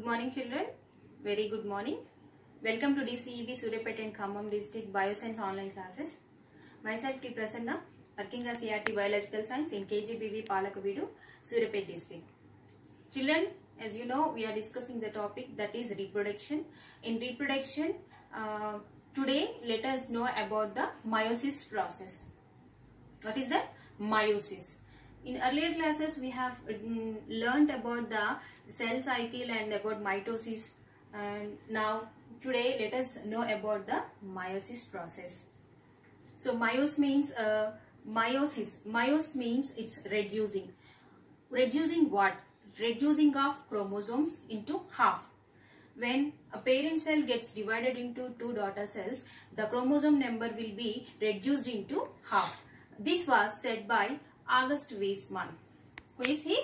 Good morning children. Very good morning. Welcome to DCEB Suryapet and Khammam District Bioscience online classes. Myself T. Prasanna, working as CRT Biological Science in KGBV Palakavidu, Suryapet District. Children, as you know, we are discussing the topic that is reproduction. In reproduction, uh, today let us know about the meiosis process. What is that? Meiosis. In earlier classes, we have mm, learned about the cell cycle and about mitosis. And now, today, let us know about the meiosis process. So, meios means uh, meiosis. Meios means it's reducing. Reducing what? Reducing of chromosomes into half. When a parent cell gets divided into two daughter cells, the chromosome number will be reduced into half. This was said by August Weismann. Who is he?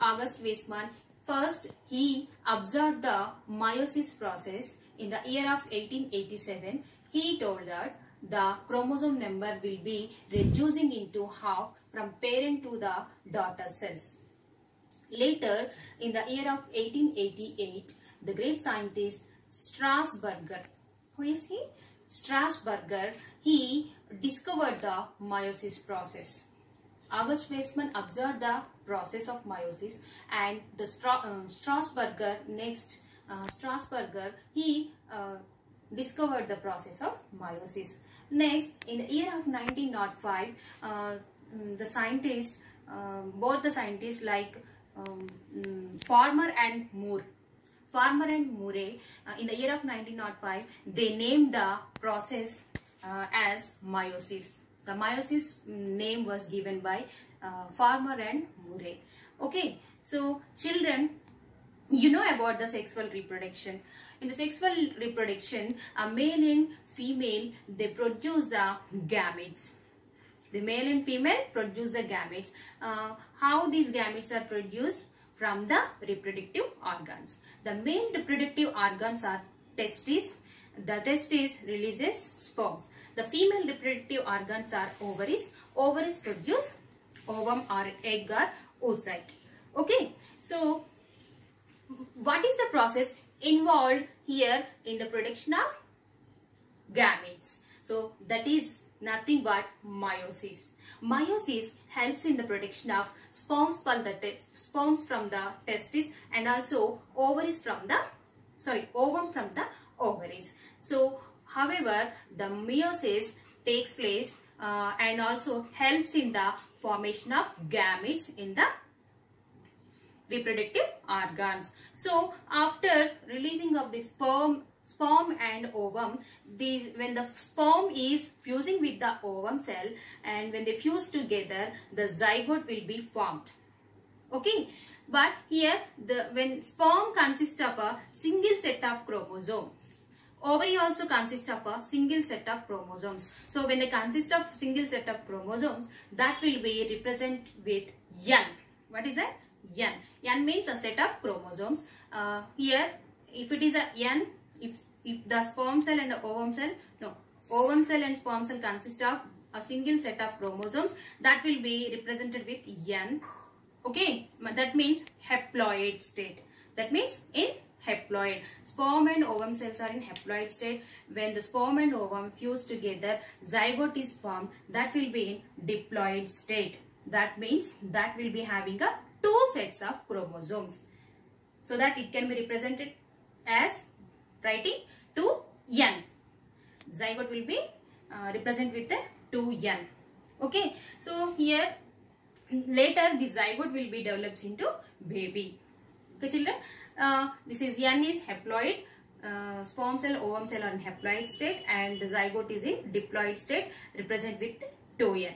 August Weismann. First, he observed the meiosis process in the year of 1887. He told that the chromosome number will be reducing into half from parent to the daughter cells. Later, in the year of 1888, the great scientist Strasburger, who is he? Strasburger, he discovered the meiosis process. August Weismann observed the process of meiosis and the Stra uh, Strasburger next uh, Strasburger he uh, discovered the process of meiosis. Next in the year of 1905 uh, the scientists both the scientists like um, Farmer and Moore Farmer and Murray uh, in the year of 1905 they named the process as meiosis. The meiosis name was given by uh, Farmer and Murray. Okay, so children, you know about the sexual reproduction. In the sexual reproduction, a male and female they produce the gametes. The male and female produce the gametes. Uh, how these gametes are produced? From the reproductive organs. The main reproductive organs are testes. The testes releases sperms. The female reproductive organs are ovaries. Ovaries produce ovum or egg or oocyte. Okay. So, what is the process involved here in the production of gametes? So, that is nothing but meiosis. Meiosis helps in the production of sperms from the sperms from the testis and also ovaries from the sorry ovum from the ovaries. So, however, the meiosis takes place uh, and also helps in the formation of gametes in the reproductive organs. So, after releasing of the sperm sperm and ovum these when the sperm is fusing with the ovum cell and when they fuse together the zygote will be formed okay but here the when sperm consists of a single set of chromosomes ovary also consists of a single set of chromosomes. So when they consist of single set of chromosomes that will be represent with n. What is that? N. N means a set of chromosomes. Uh, here if it is a n if if the sperm cell and the ovum cell no. Ovum cell and sperm cell consist of a single set of chromosomes that will be represented with n. Okay? That means haploid state. That means in haploid sperm and ovum cells are in haploid state when the sperm and ovum fuse together zygote is formed that will be in diploid state that means that will be having a two sets of chromosomes so that it can be represented as writing 2n. Zygote will be uh, represent with the 2n. Okay. So here later the zygote will be developed into baby. Okay children. Uh, this is n is haploid. Uh, sperm cell, ovum cell are in haploid state and the zygote is in diploid state represent with 2n.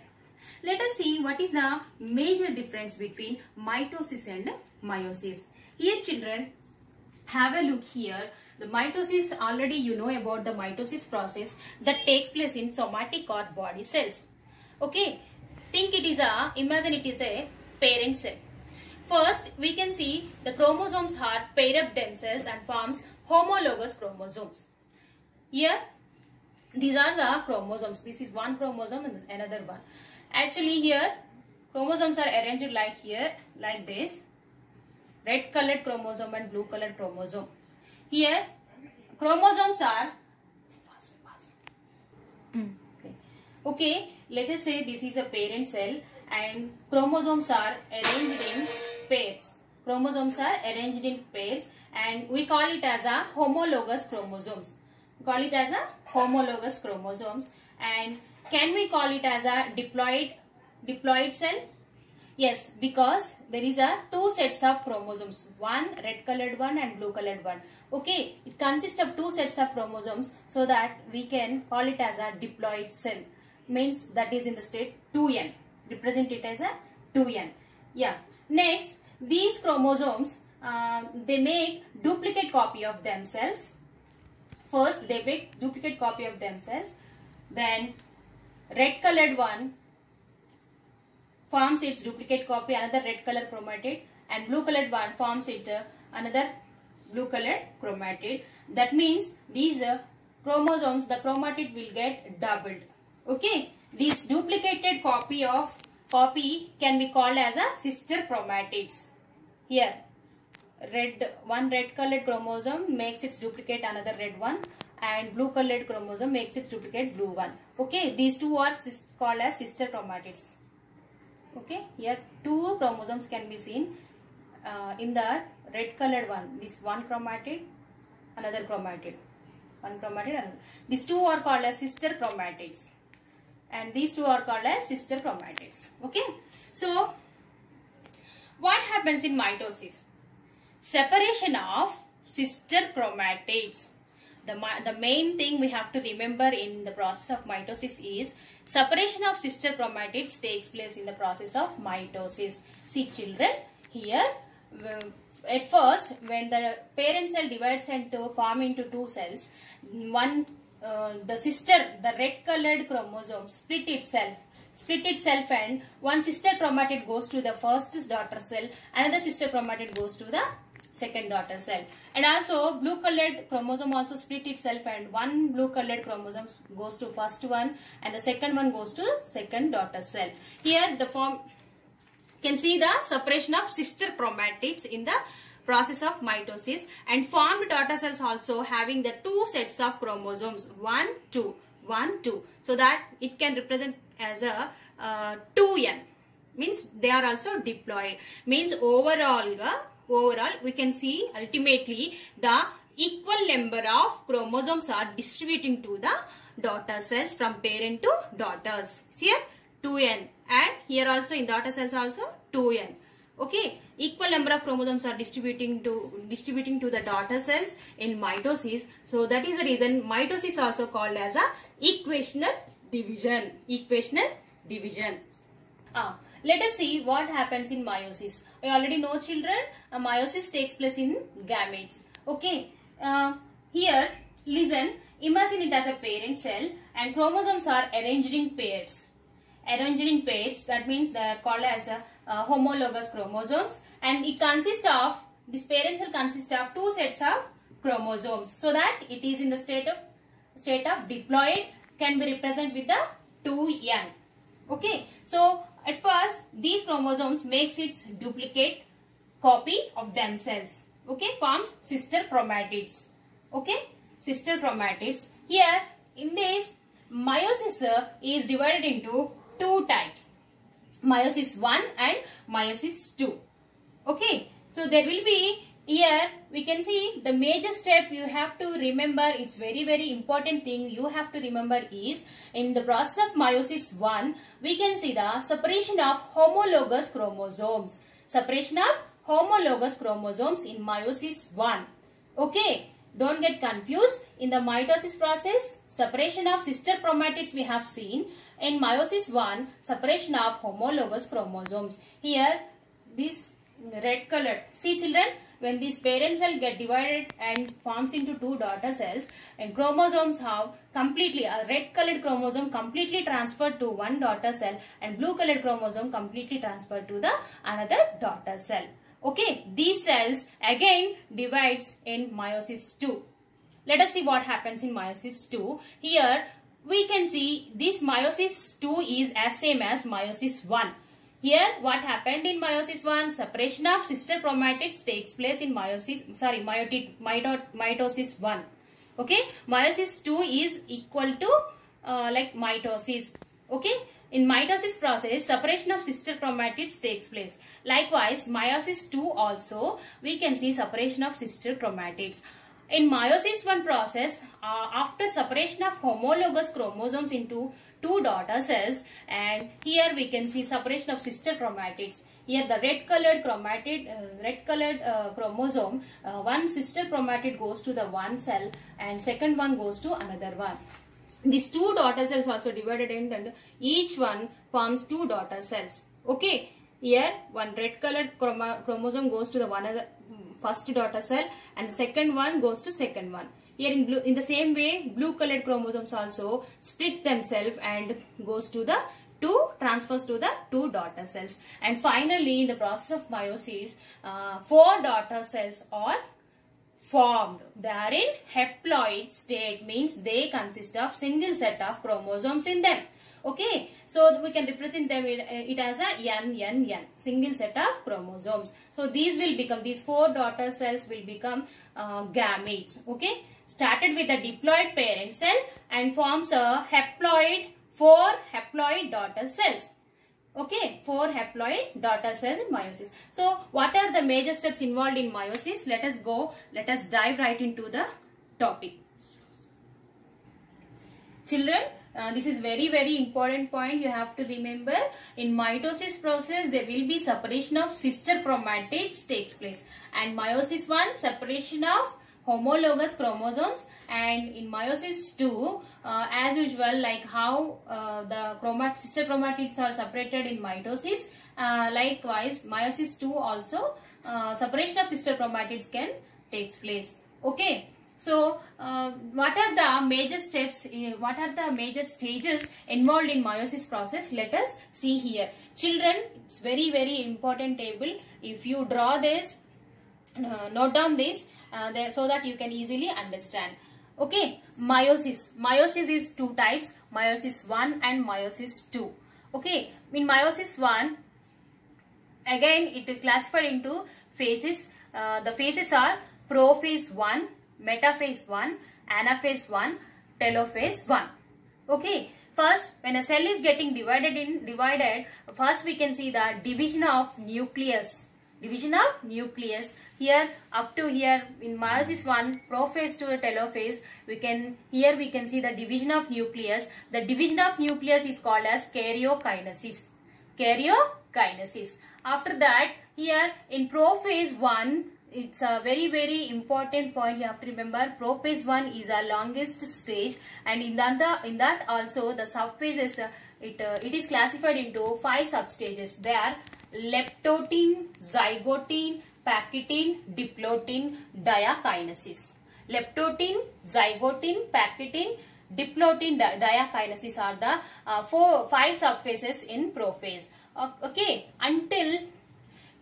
Let us see what is the major difference between mitosis and meiosis. Here children have a look here the mitosis, already you know about the mitosis process that takes place in somatic or body cells. Okay, think it is a, imagine it is a parent cell. First, we can see the chromosomes are pair up themselves and forms homologous chromosomes. Here, these are the chromosomes. This is one chromosome and another one. Actually here, chromosomes are arranged like here, like this. red colored chromosome and blue colored chromosome. Here chromosomes are okay. okay, let us say this is a parent cell and chromosomes are arranged in pairs. Chromosomes are arranged in pairs and we call it as a homologous chromosomes. We call it as a homologous chromosomes and can we call it as a diploid diploid cell? Yes, because there is a two sets of chromosomes, one red colored one and blue colored one. Okay, it consists of two sets of chromosomes so that we can call it as a diploid cell. Means that is in the state 2n. Represent it as a 2n. Yeah. Next, these chromosomes, uh, they make duplicate copy of themselves. First, they make duplicate copy of themselves. Then, red colored one forms its duplicate copy another red color chromatid and blue colored one forms it uh, another blue colored chromatid that means these uh, chromosomes the chromatid will get doubled okay this duplicated copy of copy can be called as a sister chromatids here red one red colored chromosome makes its duplicate another red one and blue colored chromosome makes its duplicate blue one. Okay these two are called as sister chromatids. Okay here two chromosomes can be seen uh, in the red colored one. This one chromatid another chromatid. One chromatid another. these two are called as sister chromatids. And these two are called as sister chromatids. Okay so what happens in mitosis? Separation of sister chromatids. The, the main thing we have to remember in the process of mitosis is separation of sister chromatids takes place in the process of mitosis. See children, here at first when the parent cell divides into form into two cells, one uh, the sister, the red colored chromosome split itself split itself and one sister chromatid goes to the first daughter cell, another sister chromatid goes to the second daughter cell. And also blue colored chromosome also split itself and one blue colored chromosome goes to first one and the second one goes to second daughter cell. Here the form can see the separation of sister chromatids in the process of mitosis and formed daughter cells also having the two sets of chromosomes 1 2 1 2 so that it can represent as a uh, 2n means they are also diploid means overall overall we can see ultimately the equal number of chromosomes are distributing to the daughter cells from parent to daughters. Here 2n and here also in daughter cells also 2n. Okay, equal number of chromosomes are distributing to distributing to the daughter cells in mitosis. So that is the reason mitosis also called as a equational division. Equational division. Ah, let us see what happens in meiosis. I already know children, uh, meiosis takes place in gametes. Okay, uh, here listen, imagine it as a parent cell and chromosomes are arranged in pairs. Arranged in pairs, that means they are called as a, uh, homologous chromosomes and it consists of, this parent cell consists of two sets of chromosomes so that it is in the state of state of diploid can be represented with the 2n. Okay, so at first, these chromosomes makes its duplicate copy of themselves. Okay, forms sister chromatids. Okay, sister chromatids. Here, in this, meiosis uh, is divided into two types. Meiosis 1 and meiosis 2. Okay, so there will be here we can see the major step you have to remember. It's very very important thing you have to remember is in the process of meiosis 1 we can see the separation of homologous chromosomes. Separation of homologous chromosomes in meiosis 1 okay don't get confused. In the mitosis process separation of sister chromatids we have seen. In meiosis 1 separation of homologous chromosomes. Here this red colored see children when these parent cell get divided and forms into two daughter cells and chromosomes have completely a red colored chromosome completely transferred to one daughter cell and blue colored chromosome completely transferred to the another daughter cell. Okay, these cells again divides in meiosis 2. Let us see what happens in meiosis 2. Here we can see this meiosis 2 is as same as meiosis 1. Here what happened in meiosis 1? Separation of sister chromatids takes place in meiosis, sorry, meiotic, mitosis 1. Okay, meiosis 2 is equal to uh, like mitosis. Okay, in mitosis process, separation of sister chromatids takes place. Likewise, meiosis 2 also, we can see separation of sister chromatids. In meiosis 1 process, uh, after separation of homologous chromosomes into two daughter cells and here we can see separation of sister chromatids. Here the red colored chromatid, uh, red colored uh, chromosome, uh, one sister chromatid goes to the one cell and second one goes to another one. These two daughter cells also divided and each one forms two daughter cells. Okay. Here one red colored chromosome goes to the one other first daughter cell and the second one goes to second one. Here in blue, in the same way, blue colored chromosomes also split themselves and goes to the two transfers to the two daughter cells. And finally, in the process of meiosis, uh, four daughter cells are formed. They are in haploid state means they consist of single set of chromosomes in them. Okay, so we can represent them it, it as a N, N, N, single set of chromosomes. So these will become, these four daughter cells will become uh, gametes. Okay, started with a diploid parent cell and forms a haploid, four haploid daughter cells. Okay, four haploid daughter cells in meiosis. So, what are the major steps involved in meiosis? Let us go, let us dive right into the topic. Children, uh, this is very very important point you have to remember. In mitosis process, there will be separation of sister chromatids takes place. And meiosis 1, separation of homologous chromosomes and in meiosis 2 uh, as usual like how uh, the chromat sister chromatids are separated in mitosis uh, likewise meiosis 2 also uh, separation of sister chromatids can takes place okay so uh, what are the major steps what are the major stages involved in meiosis process let us see here children it's very very important table if you draw this uh, note down this uh, there, so that you can easily understand. Okay, meiosis. Meiosis is two types, meiosis 1 and meiosis 2. Okay, in meiosis 1, again it is classified into phases. Uh, the phases are prophase 1, metaphase 1, anaphase 1, telophase 1. Okay, first when a cell is getting divided in divided, first we can see the division of nucleus. Division of nucleus. Here up to here in meiosis 1 prophase to a telophase. We can here we can see the division of nucleus. The division of nucleus is called as karyokinesis. Karyokinesis. After that here in prophase 1 it's a very very important point you have to remember prophase 1 is a longest stage and in that in that also the subphases uh, it uh, it is classified into five substages they are leptotene, zygotene, pachytene, diplotene, diakinesis. Leptotene, zygotene, pachytene, diplotene, di diakinesis are the uh, four, five subphases in prophase. Okay, until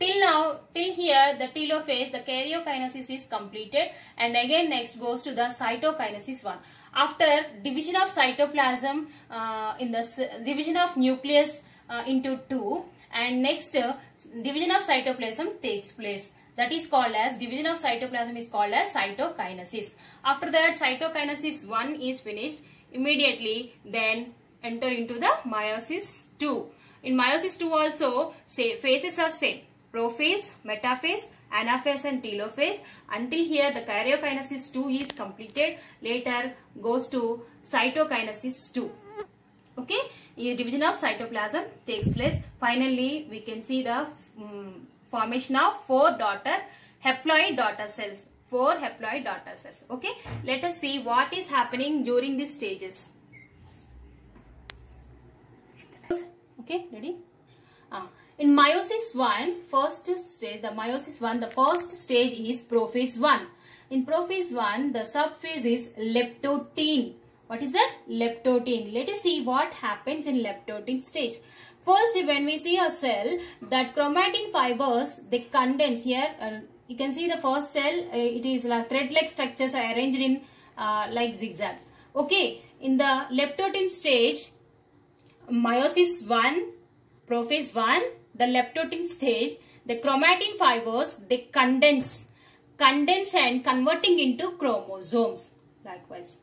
till now, till here the telophase, the karyokinesis is completed and again next goes to the cytokinesis one. After division of cytoplasm uh, in the division of nucleus uh, into two and next uh, division of cytoplasm takes place. That is called as division of cytoplasm is called as cytokinesis. After that cytokinesis 1 is finished immediately then enter into the meiosis 2 in meiosis 2 also say phases are same prophase metaphase anaphase and telophase. Until here the karyokinesis 2 is completed. Later goes to cytokinesis 2 okay? The division of cytoplasm takes place. Finally we can see the um, formation of four daughter haploid daughter cells. Four haploid daughter cells. Okay? Let us see what is happening during these stages. Okay? Ready in meiosis 1 first stage the meiosis 1 the first stage is prophase 1 in prophase 1 the subphase is leptotene. what is that? Leptotene. Let us see what happens in leptotene stage. First, when we see a cell, that chromatin fibers, they condense here. Uh, you can see the first cell, uh, it is like thread-like structures are arranged in uh, like zigzag. Okay, in the leptotene stage, meiosis 1, prophase 1, the leptotene stage, the chromatin fibers, they condense, condense and converting into chromosomes. Likewise,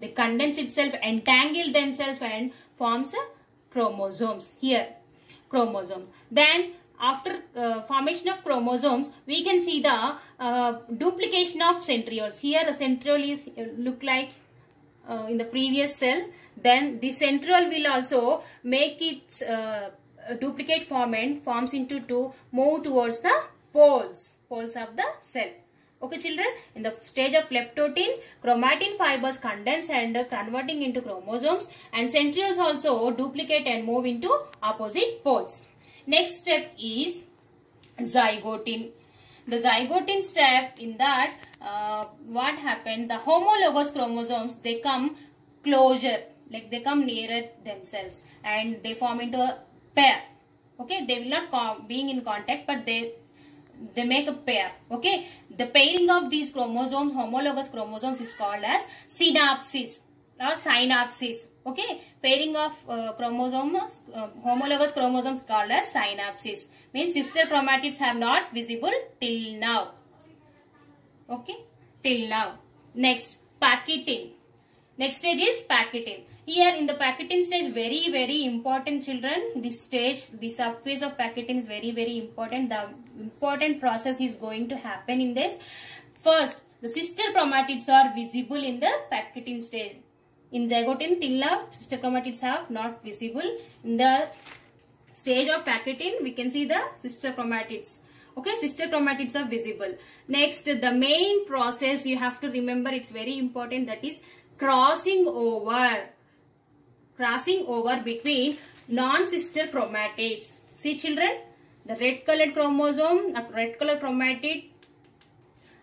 they condense itself, entangle themselves and forms chromosomes. Here, chromosomes. Then after uh, formation of chromosomes, we can see the uh, duplication of centrioles. Here the centriole is uh, look like uh, in the previous cell. Then the centriole will also make its uh, duplicate form and forms into to move towards the poles, poles of the cell. Okay children, in the stage of leptotene, chromatin fibers condense and uh, converting into chromosomes and centrioles also duplicate and move into opposite poles. Next step is zygotene. The zygotene step in that uh, what happened the homologous chromosomes they come closer like they come nearer themselves and they form into a pair. Okay? They will not being in contact but they they make a pair. Okay? The pairing of these chromosomes homologous chromosomes is called as synapsis or synapsis okay? Pairing of uh, chromosomes uh, homologous chromosomes called as synapsis means sister chromatids have not visible till now. Okay? Till now. Next pachytene next stage is pachytene here in the pachytene stage very very important children. This stage the subphase of pachytene is very very important. The important process is going to happen in this. First the sister chromatids are visible in the pachytene stage. In zygotene till now sister chromatids have not visible. In the stage of pachytene we can see the sister chromatids. Okay sister chromatids are visible. Next the main process you have to remember it's very important that is crossing over crossing over between non-sister chromatids. See children the red colored chromosome a red colored chromatid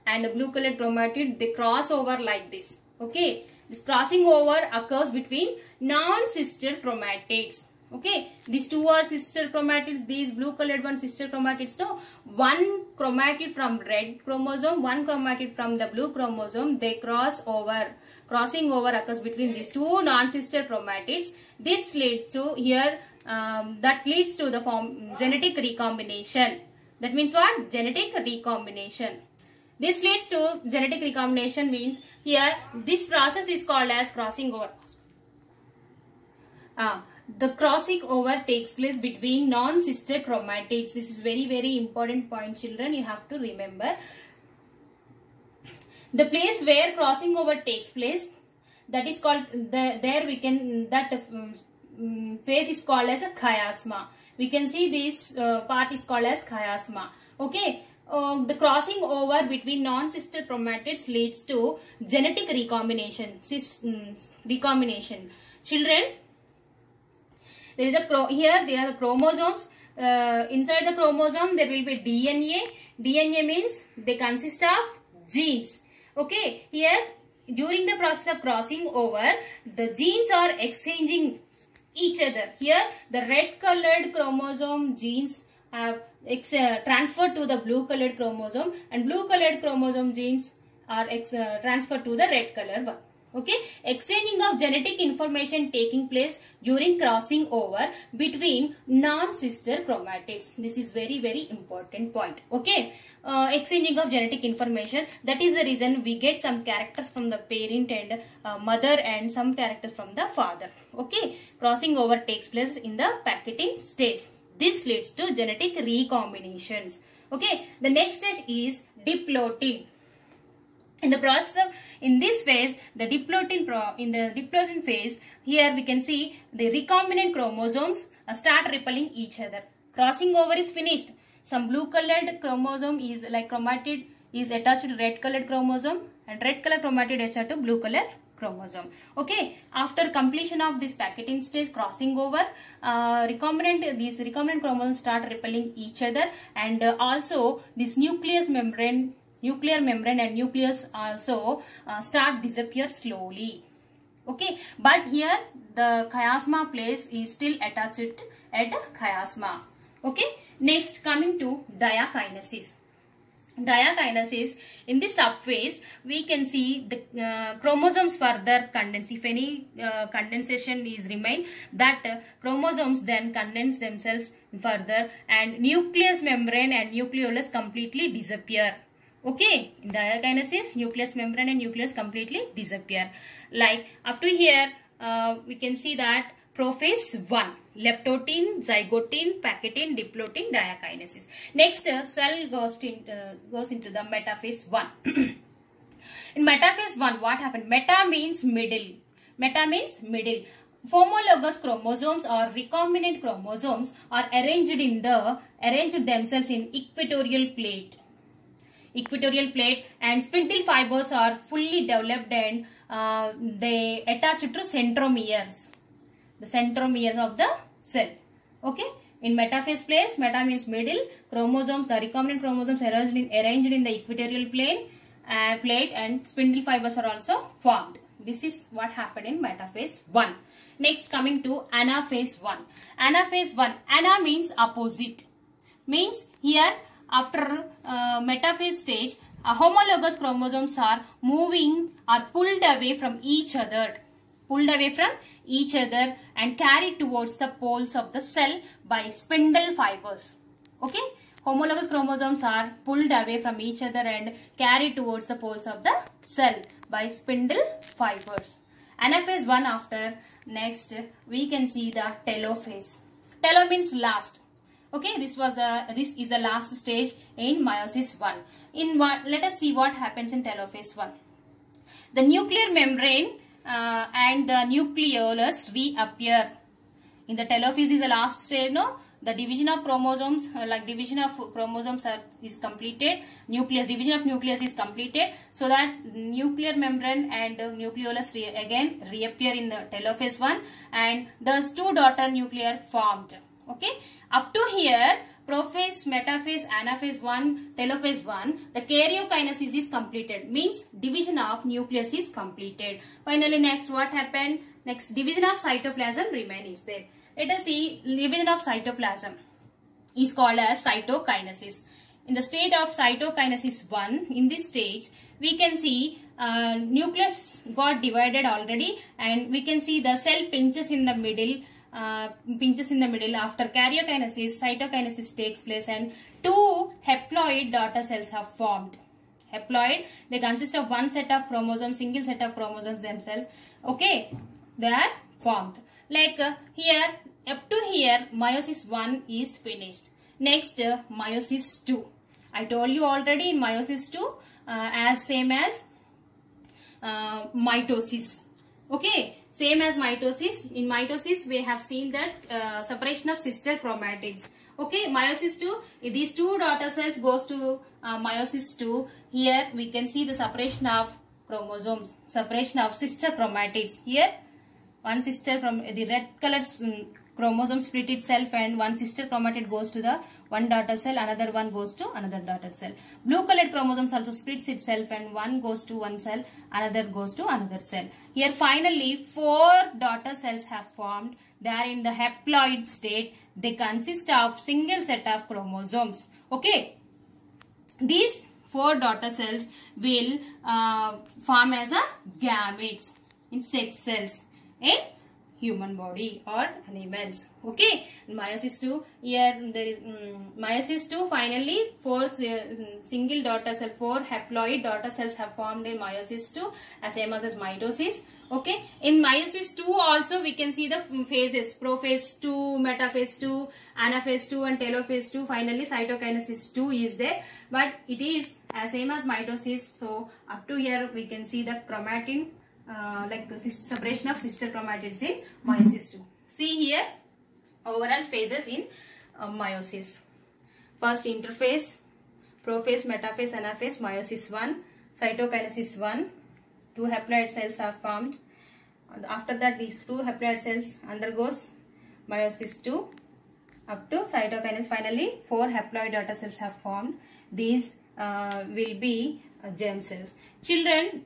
and the blue colored chromatid they cross over like this. Okay? This crossing over occurs between non-sister chromatids. Okay? These two are sister chromatids these blue colored one sister chromatids no? One chromatid from red chromosome one chromatid from the blue chromosome they cross over crossing over occurs between these two non-sister chromatids. This leads to here um, that leads to the form genetic recombination. That means what? Genetic recombination. This leads to genetic recombination means here this process is called as crossing over. Ah, the crossing over takes place between non-sister chromatids. This is very very important point children. You have to remember. The place where crossing over takes place that is called the there we can that um, phase is called as a chiasma. We can see this uh, part is called as chiasma. Okay. Um, the crossing over between non-sister chromatids leads to genetic recombination. Cis, um, recombination. Children, there is a here there are the chromosomes uh, inside the chromosome there will be dna dna means they consist of genes okay here during the process of crossing over the genes are exchanging each other. Here the red colored chromosome genes have uh, transferred to the blue colored chromosome and blue colored chromosome genes are uh, transferred to the red color one okay? Exchanging of genetic information taking place during crossing over between non-sister chromatids. This is very very important point. Okay? Uh, exchanging of genetic information. That is the reason we get some characters from the parent and uh, mother and some characters from the father. Okay? Crossing over takes place in the pachytene stage. This leads to genetic recombinations. Okay? The next stage is diplotene in the process of in this phase the diplotene pro, in the diplotene phase here we can see the recombinant chromosomes uh, start repelling each other. Crossing over is finished. Some blue colored chromosome is like chromatid is attached to red colored chromosome and red color chromatid attached to blue color chromosome. Okay after completion of this pachytene stage crossing over uh, recombinant these recombinant chromosomes start repelling each other and uh, also this nucleus membrane nuclear membrane and nucleus also uh, start disappear slowly. Okay? But here the chiasma place is still attached at chiasma. Okay? Next coming to diakinesis. Diakinesis in this subphase we can see the uh, chromosomes further condense. If any uh, condensation is remain that uh, chromosomes then condense themselves further and nucleus membrane and nucleolus completely disappear okay in diakinesis nucleus membrane and nucleus completely disappear. Like up to here uh, we can see that prophase 1 leptotene zygotene pachytene diplotene diakinesis next uh, cell goes, in, uh, goes into the metaphase 1 in metaphase 1 what happened? Meta means middle. Meta means middle. Homologous chromosomes or recombinant chromosomes are arranged in the arranged themselves in equatorial plate equatorial plate and spindle fibers are fully developed and uh, they attach to centromeres the centromeres of the cell. Okay? In metaphase place meta means middle chromosomes the recombinant chromosomes arranged in, arranged in the equatorial plane uh, plate and spindle fibers are also formed. This is what happened in metaphase 1 next coming to anaphase 1 anaphase 1 ana means opposite. Means here after uh, metaphase stage homologous chromosomes are moving are pulled away from each other. Pulled away from each other and carried towards the poles of the cell by spindle fibers. Okay? Homologous chromosomes are pulled away from each other and carried towards the poles of the cell by spindle fibers. Anaphase 1 after next we can see the telophase. Telo means last okay this was the this is the last stage in meiosis 1 in what let us see what happens in telophase 1 the nuclear membrane uh, and the nucleolus reappear. In the telophase is the last stage no? The division of chromosomes uh, like division of chromosomes are, is completed. Nucleus division of nucleus is completed. So that nuclear membrane and nucleolus re again reappear in the telophase 1 and thus two daughter nuclear formed okay? Up to here prophase metaphase anaphase 1 telophase 1 the karyokinesis is completed. Means division of nucleus is completed. Finally next what happened? Next division of cytoplasm remain is there. Let us see division of cytoplasm is called as cytokinesis. In the state of cytokinesis 1 in this stage we can see uh, nucleus got divided already and we can see the cell pinches in the middle pinches in the middle after karyokinesis cytokinesis takes place and two haploid daughter cells have formed. Haploid they consist of one set of chromosomes single set of chromosomes themselves okay they are formed. Like uh, here up to here meiosis 1 is finished. Next uh, meiosis 2 i told you already in meiosis 2 uh, as same as uh, mitosis okay same as mitosis. In mitosis we have seen that uh, separation of sister chromatids. Okay meiosis 2 these two daughter cells goes to uh, meiosis 2 here we can see the separation of chromosomes separation of sister chromatids. Here one sister from the red colored mm, chromosome split itself and one sister chromatid goes to the one daughter cell another one goes to another daughter cell. Blue colored chromosomes also splits itself and one goes to one cell another goes to another cell. Here finally four daughter cells have formed. They are in the haploid state. They consist of single set of chromosomes. Okay? These four daughter cells will uh, form as a gametes in sex cells. In human body or animals. Okay? Meiosis 2 here there is um, meiosis 2 finally four uh, single daughter cell four haploid daughter cells have formed in meiosis 2 as same as, mitosis. Okay? In meiosis 2 also we can see the phases prophase 2 metaphase 2 anaphase 2 and telophase 2 finally cytokinesis 2 is there. But it is as same as mitosis. So up to here we can see the chromatin uh, like separation of sister chromatids in meiosis 2. See here overall phases in uh, meiosis. First interphase, prophase, metaphase, anaphase, meiosis 1, cytokinesis 1, two haploid cells are formed. After that these two haploid cells undergoes meiosis 2 up to cytokinesis. Finally four haploid daughter cells have formed. These uh, will be uh, germ cells. Children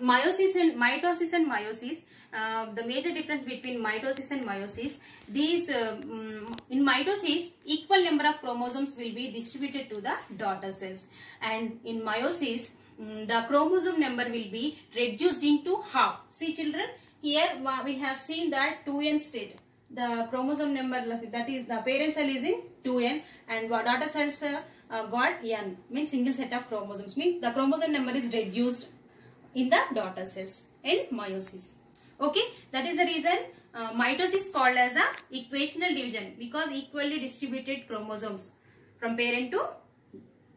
and mitosis and meiosis uh, the major difference between mitosis and meiosis these uh, mm, in mitosis equal number of chromosomes will be distributed to the daughter cells. And in meiosis mm, the chromosome number will be reduced into half. See children here we have seen that 2n state. The chromosome number that is the parent cell is in 2n and daughter cells uh, got n means single set of chromosomes. Means the chromosome number is reduced in the daughter cells in meiosis. Okay? That is the reason uh, mitosis called as a equational division because equally distributed chromosomes from parent to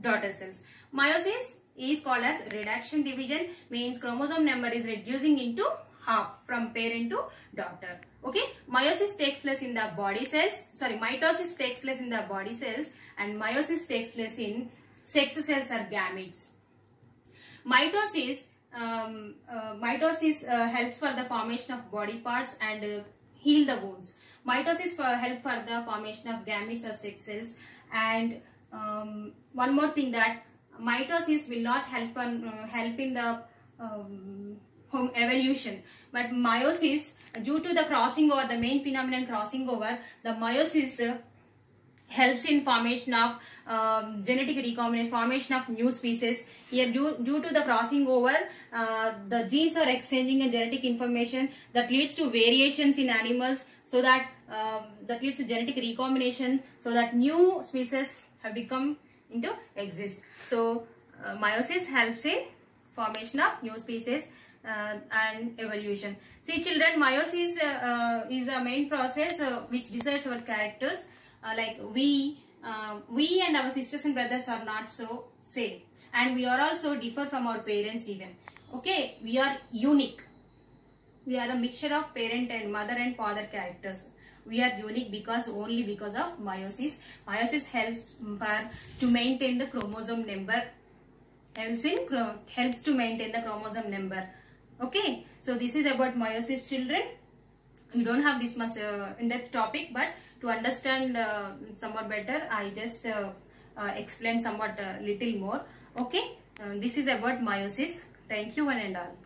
daughter cells. Meiosis is called as reduction division means chromosome number is reducing into half from parent to daughter. Okay? Meiosis takes place in the body cells sorry mitosis takes place in the body cells and meiosis takes place in sex cells or gametes. Mitosis um, uh, mitosis uh, helps for the formation of body parts and uh, heal the wounds. Mitosis for help for the formation of gametes or sex cells. And um, one more thing that mitosis will not help on uh, help in the um, home evolution. But meiosis due to the crossing over the main phenomenon crossing over the meiosis uh, helps in formation of um, genetic recombination, formation of new species. Here, due, due to the crossing over, uh, the genes are exchanging a genetic information that leads to variations in animals, so that um, that leads to genetic recombination, so that new species have become into exist. So, uh, meiosis helps in formation of new species. Uh, and evolution. See children, meiosis uh, uh, is a main process uh, which decides our characters uh, like we uh, we and our sisters and brothers are not so same. And we are also differ from our parents even. Okay? We are unique. We are a mixture of parent and mother and father characters. We are unique because only because of meiosis. Meiosis helps for to maintain the chromosome number. Helps in helps to maintain the chromosome number. Okay? So this is about meiosis children we don't have this much uh, in-depth topic but to understand uh, somewhat better i just uh, uh, explain somewhat uh, little more. Okay? Uh, this is about meiosis. Thank you one and all